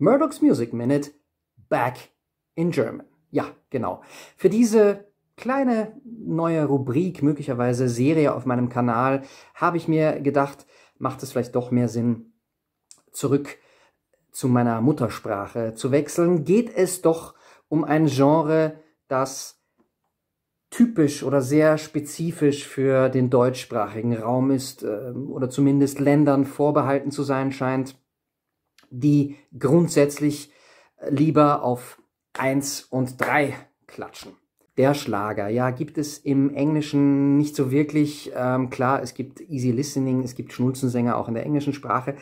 Murdoch's Music Minute Back in German. Ja, genau. Für diese kleine neue Rubrik, möglicherweise Serie auf meinem Kanal, habe ich mir gedacht, macht es vielleicht doch mehr Sinn, zurück zu meiner Muttersprache zu wechseln. Geht es doch um ein Genre, das typisch oder sehr spezifisch für den deutschsprachigen Raum ist äh, oder zumindest Ländern vorbehalten zu sein scheint, die grundsätzlich lieber auf eins und drei klatschen. Der Schlager, ja, gibt es im Englischen nicht so wirklich. Ähm, klar, es gibt Easy Listening, es gibt Schnulzensänger auch in der englischen Sprache,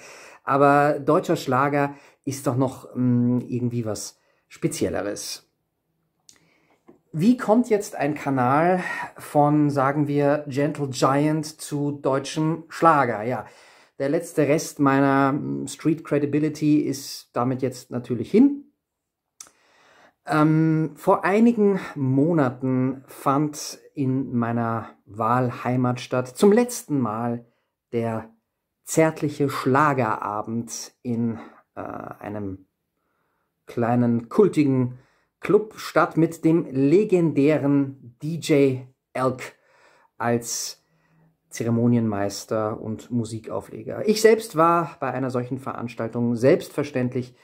aber deutscher Schlager ist doch noch mh, irgendwie was Spezielleres. Wie kommt jetzt ein Kanal von, sagen wir, Gentle Giant zu deutschem Schlager? Ja, der letzte Rest meiner hm, Street Credibility ist damit jetzt natürlich hin. Ähm, vor einigen Monaten fand in meiner Wahlheimatstadt zum letzten Mal der zärtliche Schlagerabend in äh, einem kleinen kultigen Club statt mit dem legendären DJ Elk als Zeremonienmeister und Musikaufleger. Ich selbst war bei einer solchen Veranstaltung selbstverständlich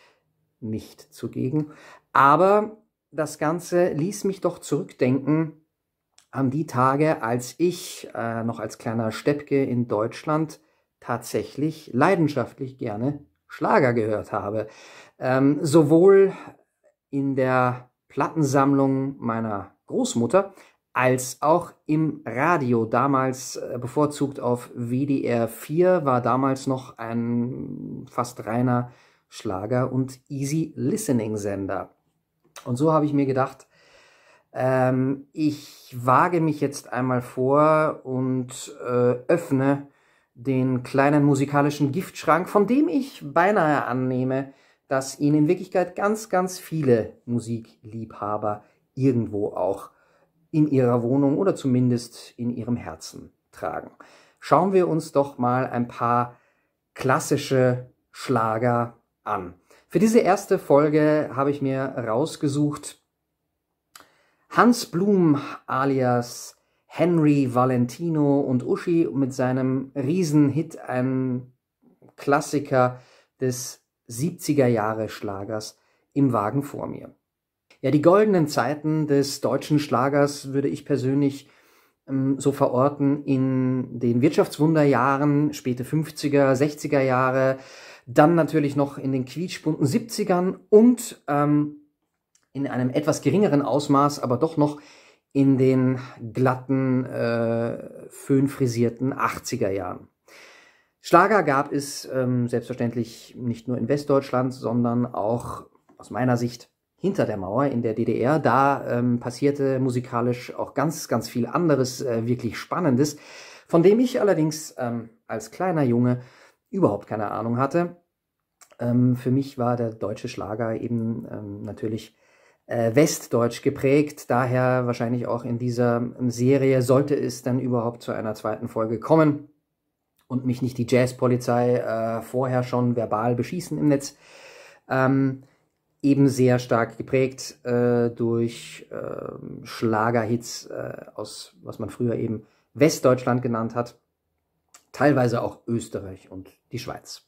nicht zugegen, aber das Ganze ließ mich doch zurückdenken an die Tage, als ich äh, noch als kleiner Steppke in Deutschland tatsächlich leidenschaftlich gerne Schlager gehört habe. Ähm, sowohl in der Plattensammlung meiner Großmutter als auch im Radio. Damals äh, bevorzugt auf WDR 4 war damals noch ein fast reiner Schlager- und Easy Listening Sender. Und so habe ich mir gedacht, ähm, ich wage mich jetzt einmal vor und äh, öffne den kleinen musikalischen Giftschrank, von dem ich beinahe annehme, dass ihn in Wirklichkeit ganz, ganz viele Musikliebhaber irgendwo auch in ihrer Wohnung oder zumindest in ihrem Herzen tragen. Schauen wir uns doch mal ein paar klassische Schlager an. Für diese erste Folge habe ich mir rausgesucht Hans Blum alias Henry Valentino und Uschi mit seinem Riesenhit, ein Klassiker des 70er Jahre Schlagers im Wagen vor mir. Ja, die goldenen Zeiten des deutschen Schlagers würde ich persönlich ähm, so verorten in den Wirtschaftswunderjahren, späte 50er, 60er Jahre, dann natürlich noch in den quietschbunten 70ern und ähm, in einem etwas geringeren Ausmaß, aber doch noch in den glatten, äh, föhnfrisierten 80er Jahren. Schlager gab es ähm, selbstverständlich nicht nur in Westdeutschland, sondern auch aus meiner Sicht hinter der Mauer in der DDR. Da ähm, passierte musikalisch auch ganz, ganz viel anderes, äh, wirklich Spannendes, von dem ich allerdings ähm, als kleiner Junge überhaupt keine Ahnung hatte. Ähm, für mich war der deutsche Schlager eben ähm, natürlich äh, westdeutsch geprägt, daher wahrscheinlich auch in dieser ähm, Serie sollte es dann überhaupt zu einer zweiten Folge kommen und mich nicht die Jazzpolizei äh, vorher schon verbal beschießen im Netz. Ähm, eben sehr stark geprägt äh, durch äh, Schlagerhits äh, aus, was man früher eben Westdeutschland genannt hat teilweise auch Österreich und die Schweiz.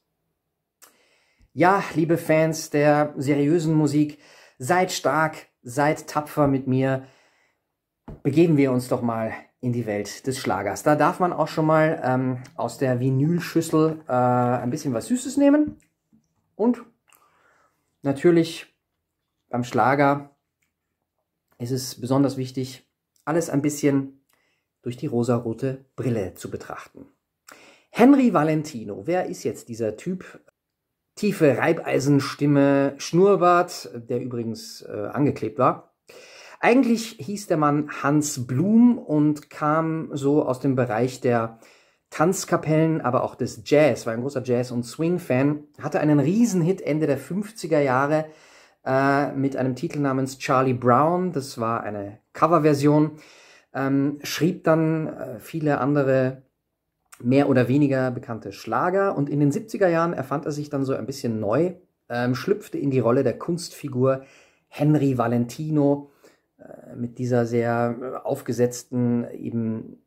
Ja, liebe Fans der seriösen Musik, seid stark, seid tapfer mit mir. Begeben wir uns doch mal in die Welt des Schlagers. Da darf man auch schon mal ähm, aus der Vinylschüssel äh, ein bisschen was Süßes nehmen. Und natürlich beim Schlager ist es besonders wichtig, alles ein bisschen durch die rosarote Brille zu betrachten. Henry Valentino, wer ist jetzt dieser Typ? Tiefe Reibeisenstimme, Schnurrbart, der übrigens äh, angeklebt war. Eigentlich hieß der Mann Hans Blum und kam so aus dem Bereich der Tanzkapellen, aber auch des Jazz, war ein großer Jazz- und Swing-Fan, hatte einen Riesenhit Ende der 50er Jahre äh, mit einem Titel namens Charlie Brown, das war eine Coverversion, ähm, schrieb dann äh, viele andere mehr oder weniger bekannte Schlager. Und in den 70er Jahren erfand er sich dann so ein bisschen neu ähm, schlüpfte in die Rolle der Kunstfigur Henry Valentino äh, mit dieser sehr äh, aufgesetzten, eben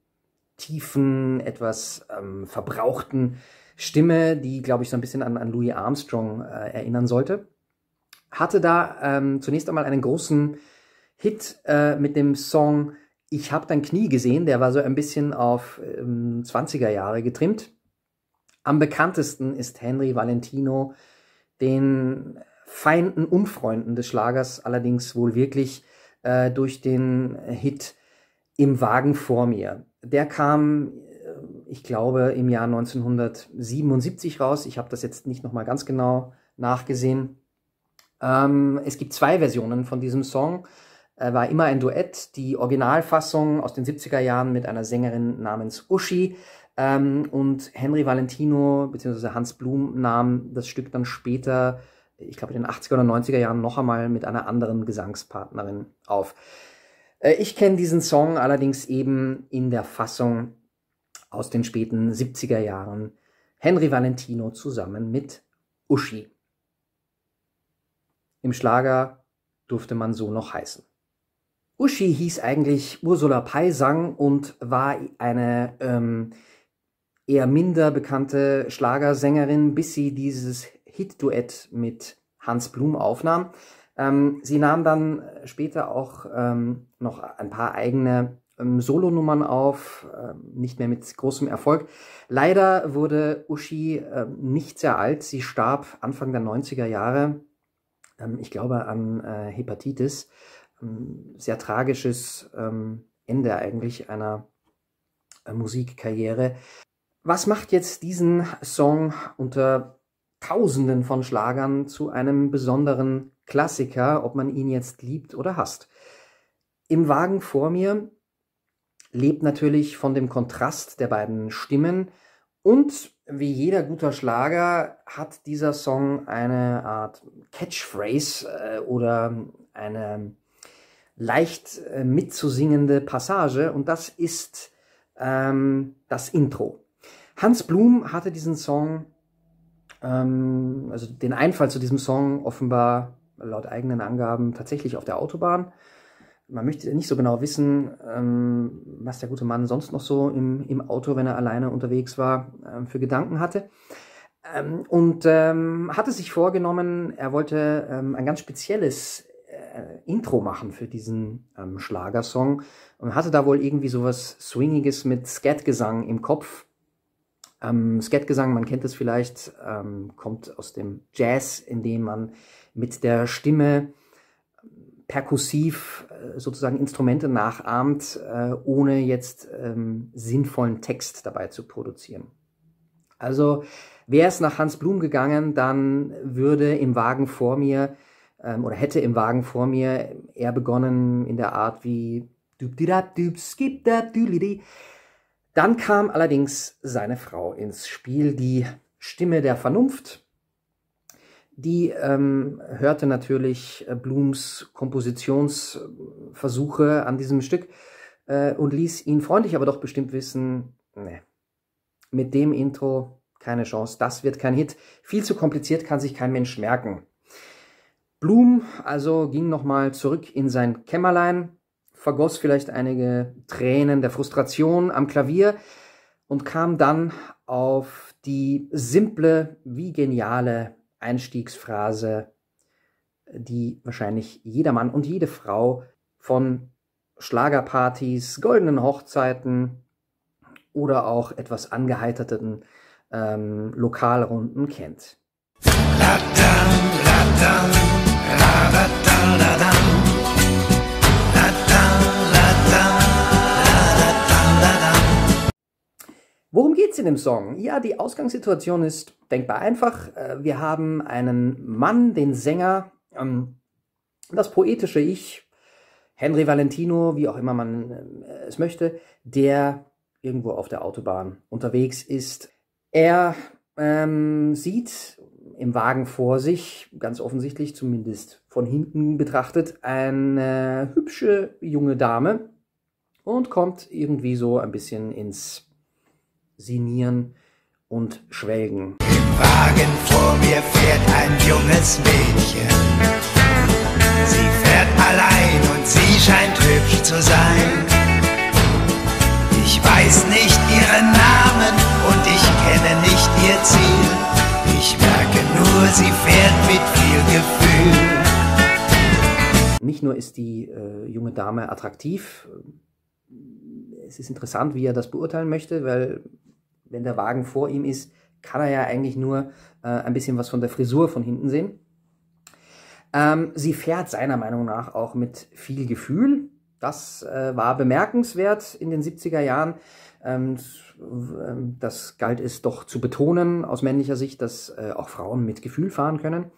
tiefen, etwas ähm, verbrauchten Stimme, die, glaube ich, so ein bisschen an, an Louis Armstrong äh, erinnern sollte. Hatte da ähm, zunächst einmal einen großen Hit äh, mit dem Song Ich hab dein Knie gesehen, der war so ein bisschen auf ähm, 20er Jahre getrimmt. Am bekanntesten ist Henry Valentino den Feinden und Freunden des Schlagers allerdings wohl wirklich äh, durch den Hit Im Wagen vor mir. Der kam, äh, ich glaube, im Jahr 1977 raus. Ich habe das jetzt nicht nochmal ganz genau nachgesehen. Ähm, es gibt zwei Versionen von diesem Song. Er war immer ein Duett. Die Originalfassung aus den 70er Jahren mit einer Sängerin namens Uschi. Ähm, und Henry Valentino bzw. Hans Blum nahm das Stück dann später, ich glaube in den 80er oder 90er Jahren, noch einmal mit einer anderen Gesangspartnerin auf. Äh, ich kenne diesen Song allerdings eben in der Fassung aus den späten 70er Jahren. Henry Valentino zusammen mit Uschi. Im Schlager durfte man so noch heißen. Uschi hieß eigentlich Ursula Peisang und war eine ähm, eher minder bekannte Schlagersängerin, bis sie dieses Hit-Duett mit Hans Blum aufnahm. Ähm, sie nahm dann später auch ähm, noch ein paar eigene ähm, Solonummern auf, ähm, nicht mehr mit großem Erfolg. Leider wurde Uschi äh, nicht sehr alt. Sie starb Anfang der 90er Jahre, ähm, ich glaube an äh, Hepatitis. sehr tragisches Ende eigentlich einer äh, Musikkarriere. Was macht jetzt diesen Song unter Tausenden von Schlagern zu einem besonderen Klassiker, ob man ihn jetzt liebt oder hasst? Im Wagen vor mir lebt natürlich von dem Kontrast der beiden Stimmen und wie jeder guter Schlager hat dieser Song eine Art Catchphrase äh, oder eine leicht äh, mitzusingende Passage und das ist ähm, das Intro. Hans Blum hatte diesen Song, ähm, also den Einfall zu diesem Song offenbar laut eigenen Angaben tatsächlich auf der Autobahn. Man möchte nicht so genau wissen, ähm, was der gute Mann sonst noch so im, im Auto, wenn er alleine unterwegs war, ähm, für Gedanken hatte. Ähm, und hatte sich vorgenommen, er wollte ein ganz spezielles äh, Intro machen für diesen Schlagersong und hatte da wohl irgendwie sowas Swingiges mit Scatgesang im Kopf ähm, Skatgesang, man kennt es vielleicht, ähm, kommt aus dem Jazz, in dem man mit der Stimme perkussiv äh, sozusagen Instrumente nachahmt, äh, ohne jetzt ähm, sinnvollen Text dabei zu produzieren. Also wäre es nach Hans Blum gegangen, dann würde im Wagen vor mir ähm, oder hätte im Wagen vor mir eher begonnen in der Art wie dann kam allerdings seine Frau ins Spiel, die Stimme der Vernunft. Die ähm, hörte natürlich äh, Blums Kompositionsversuche an diesem Stück äh, und ließ ihn freundlich, aber doch bestimmt wissen, ne, mit dem Intro keine Chance, das wird kein Hit. Viel zu kompliziert kann sich kein Mensch merken. Blum also ging nochmal zurück in sein Kämmerlein, vergoss vielleicht einige Tränen der Frustration am Klavier und kam dann auf die simple wie geniale Einstiegsphrase, die wahrscheinlich jeder Mann und jede Frau von Schlagerpartys, goldenen Hochzeiten oder auch etwas angeheiterten ähm, Lokalrunden kennt. La -dam, la -dam, la Worum geht es in dem Song? Ja, die Ausgangssituation ist denkbar einfach. Äh, wir haben einen Mann, den Sänger, ähm, das poetische Ich, Henry Valentino, wie auch immer man äh, es möchte, der irgendwo auf der Autobahn unterwegs ist. Er ähm, sieht im Wagen vor sich, ganz offensichtlich, zumindest von hinten betrachtet, eine hübsche junge Dame und kommt irgendwie so ein bisschen ins Sinieren und Schwelgen. Im Wagen vor mir fährt ein junges Mädchen. Sie fährt allein und sie scheint hübsch zu sein. Ich weiß nicht ihren Namen und ich kenne nicht ihr Ziel. Ich merke nur, sie fährt mit viel Gefühl. Nicht nur ist die äh, junge Dame attraktiv, es ist interessant, wie er das beurteilen möchte, weil wenn der Wagen vor ihm ist, kann er ja eigentlich nur äh, ein bisschen was von der Frisur von hinten sehen. Ähm, sie fährt seiner Meinung nach auch mit viel Gefühl. Das äh, war bemerkenswert in den 70er Jahren. Ähm, ähm, das galt es doch zu betonen aus männlicher Sicht, dass äh, auch Frauen mit Gefühl fahren können.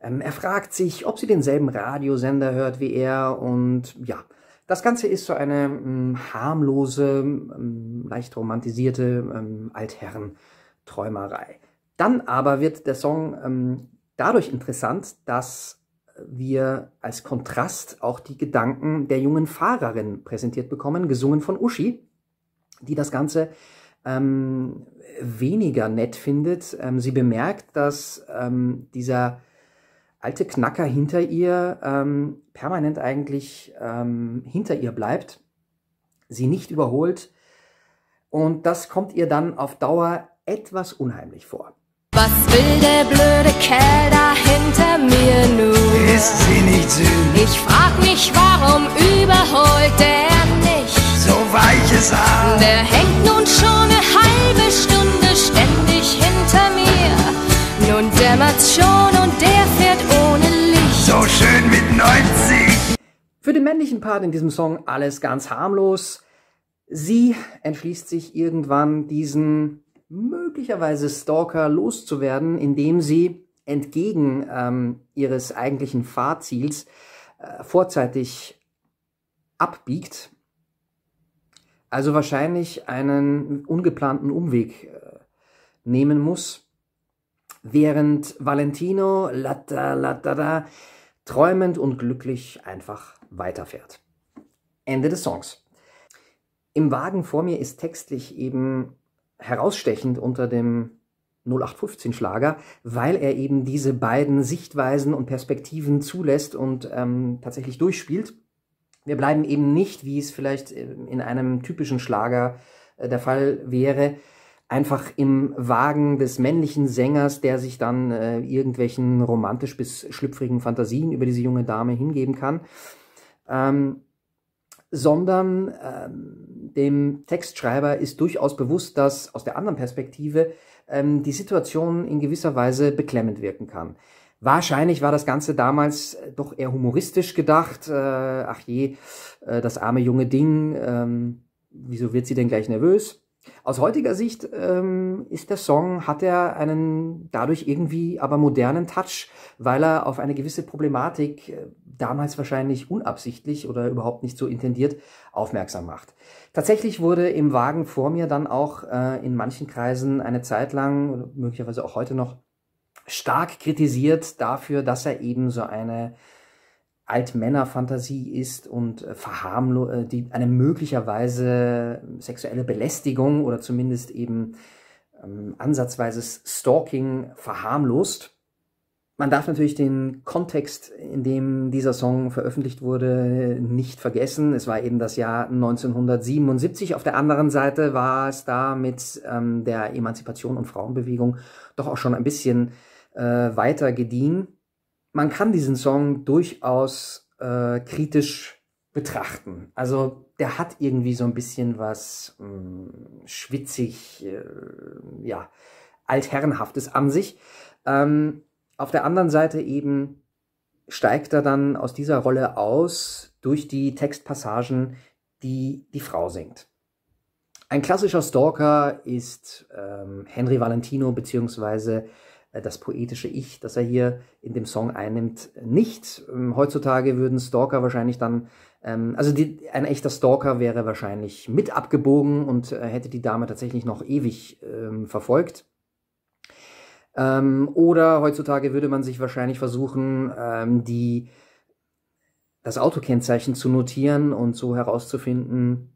Ähm, er fragt sich, ob sie denselben Radiosender hört wie er und ja, das Ganze ist so eine ähm, harmlose, ähm, leicht romantisierte ähm, Altherren-Träumerei. Dann aber wird der Song ähm, dadurch interessant, dass wir als Kontrast auch die Gedanken der jungen Fahrerin präsentiert bekommen, gesungen von Uschi, die das Ganze ähm, weniger nett findet. Ähm, sie bemerkt, dass dieser alte Knacker hinter ihr ähm, permanent eigentlich ähm, hinter ihr bleibt, sie nicht überholt und das kommt ihr dann auf Dauer etwas unheimlich vor. Was will der blöde Kerl da hinter mir nun? Ist sie nicht süß? Ich frag mich, warum überholt der nicht? So weiches Haar. Der hängt nun schon eine halbe Stunde ständig hinter mir. Nun dämmert's schon Den männlichen Part in diesem Song alles ganz harmlos. Sie entschließt sich irgendwann diesen möglicherweise Stalker loszuwerden, indem sie entgegen ähm, ihres eigentlichen Fahrziels äh, vorzeitig abbiegt. Also wahrscheinlich einen ungeplanten Umweg äh, nehmen muss, während Valentino latta, latta, träumend und glücklich einfach weiterfährt. Ende des Songs. Im Wagen vor mir ist textlich eben herausstechend unter dem 0815 Schlager, weil er eben diese beiden Sichtweisen und Perspektiven zulässt und ähm, tatsächlich durchspielt. Wir bleiben eben nicht, wie es vielleicht äh, in einem typischen Schlager äh, der Fall wäre, einfach im Wagen des männlichen Sängers, der sich dann äh, irgendwelchen romantisch bis schlüpfrigen Fantasien über diese junge Dame hingeben kann, ähm, sondern ähm, dem Textschreiber ist durchaus bewusst, dass aus der anderen Perspektive ähm, die Situation in gewisser Weise beklemmend wirken kann. Wahrscheinlich war das Ganze damals äh, doch eher humoristisch gedacht. Äh, ach je, äh, das arme junge Ding, ähm, wieso wird sie denn gleich nervös? Aus heutiger Sicht ähm, ist der Song, hat er einen dadurch irgendwie aber modernen Touch, weil er auf eine gewisse Problematik, äh, damals wahrscheinlich unabsichtlich oder überhaupt nicht so intendiert, aufmerksam macht. Tatsächlich wurde im Wagen vor mir dann auch äh, in manchen Kreisen eine Zeit lang, möglicherweise auch heute noch, stark kritisiert dafür, dass er eben so eine Altmännerfantasie ist und äh, äh, die eine möglicherweise sexuelle Belästigung oder zumindest eben ähm, ansatzweise Stalking verharmlost. Man darf natürlich den Kontext, in dem dieser Song veröffentlicht wurde, nicht vergessen. Es war eben das Jahr 1977. Auf der anderen Seite war es da mit ähm, der Emanzipation und Frauenbewegung doch auch schon ein bisschen äh, weiter gediehen man kann diesen Song durchaus äh, kritisch betrachten. Also der hat irgendwie so ein bisschen was mh, hm, schwitzig, äh, ja, altherrenhaftes an sich. Ähm, auf der anderen Seite eben steigt er dann aus dieser Rolle aus durch die Textpassagen, die die Frau singt. Ein klassischer Stalker ist ähm, Henry Valentino beziehungsweise das poetische Ich, das er hier in dem Song einnimmt, nicht. Ähm, heutzutage würden Stalker wahrscheinlich dann, ähm, also die, ein echter Stalker wäre wahrscheinlich mit abgebogen und äh, hätte die Dame tatsächlich noch ewig ähm, verfolgt. Ähm, oder heutzutage würde man sich wahrscheinlich versuchen, ähm, die, das Autokennzeichen zu notieren und so herauszufinden,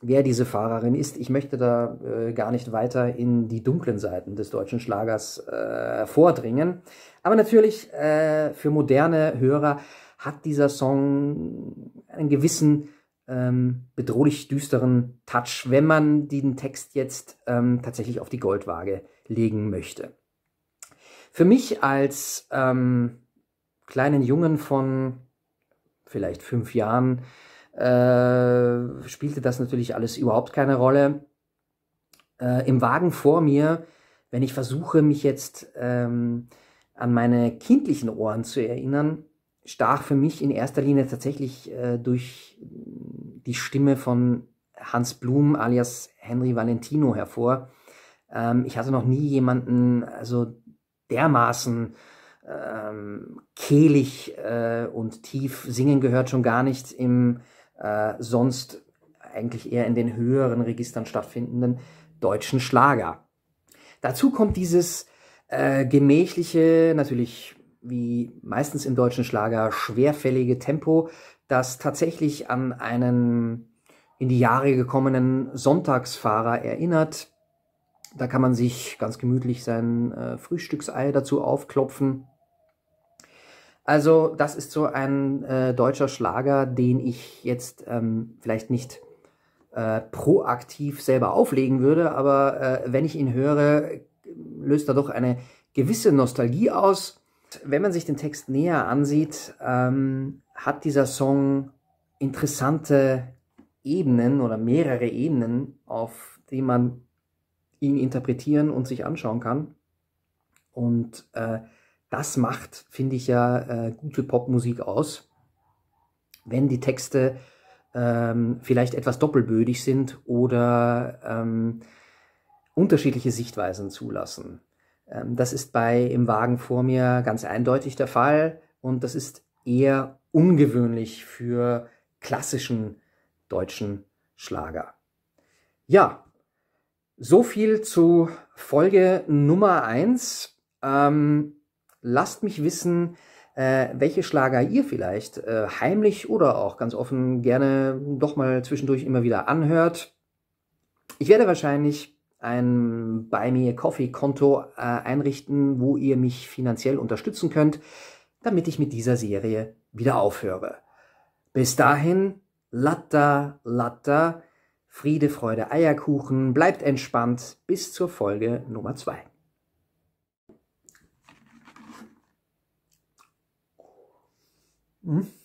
wer diese Fahrerin ist. Ich möchte da äh, gar nicht weiter in die dunklen Seiten des deutschen Schlagers äh, vordringen. Aber natürlich äh, für moderne Hörer hat dieser Song einen gewissen ähm, bedrohlich düsteren Touch, wenn man den Text jetzt ähm, tatsächlich auf die Goldwaage legen möchte. Für mich als ähm, kleinen Jungen von vielleicht fünf Jahren äh, spielte das natürlich alles überhaupt keine Rolle. Äh, Im Wagen vor mir, wenn ich versuche, mich jetzt ähm, an meine kindlichen Ohren zu erinnern, stach für mich in erster Linie tatsächlich äh, durch die Stimme von Hans Blum alias Henry Valentino hervor. Ähm, ich hatte noch nie jemanden also dermaßen ähm, kehlig äh, und tief singen gehört, schon gar nicht im äh, sonst eigentlich eher in den höheren Registern stattfindenden deutschen Schlager. Dazu kommt dieses äh, gemächliche, natürlich wie meistens im deutschen Schlager schwerfällige Tempo, das tatsächlich an einen in die Jahre gekommenen Sonntagsfahrer erinnert. Da kann man sich ganz gemütlich sein äh, Frühstücksei dazu aufklopfen. Also das ist so ein äh, deutscher Schlager, den ich jetzt ähm, vielleicht nicht äh, proaktiv selber auflegen würde, aber äh, wenn ich ihn höre, löst er doch eine gewisse Nostalgie aus. Wenn man sich den Text näher ansieht, ähm, hat dieser Song interessante Ebenen oder mehrere Ebenen, auf die man ihn interpretieren und sich anschauen kann. Und äh, das macht, finde ich ja, äh, gute Popmusik aus, wenn die Texte ähm, vielleicht etwas doppelbödig sind oder ähm, unterschiedliche Sichtweisen zulassen. Ähm, das ist bei Im Wagen vor mir ganz eindeutig der Fall und das ist eher ungewöhnlich für klassischen deutschen Schlager. Ja, so viel zu Folge Nummer eins. Ähm, lasst mich wissen, äh, welche Schlager ihr vielleicht äh, heimlich oder auch ganz offen gerne doch mal zwischendurch immer wieder anhört. Ich werde wahrscheinlich ein Buy Me a Coffee Konto äh, einrichten, wo ihr mich finanziell unterstützen könnt, damit ich mit dieser Serie wieder aufhöre. Bis dahin, Latta, Latta, Friede, Freude, Eierkuchen, bleibt entspannt bis zur Folge Nummer 2. Mm?